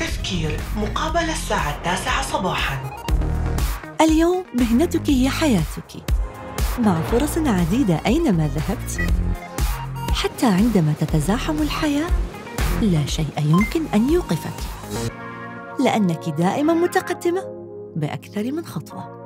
تفكير مقابلة الساعة التاسعة صباحاً. اليوم مهنتك هي حياتك. مع فرص عديدة أينما ذهبت. حتى عندما تتزاحم الحياة لا شيء يمكن أن يوقفك. لأنك دائما متقدمة بأكثر من خطوة.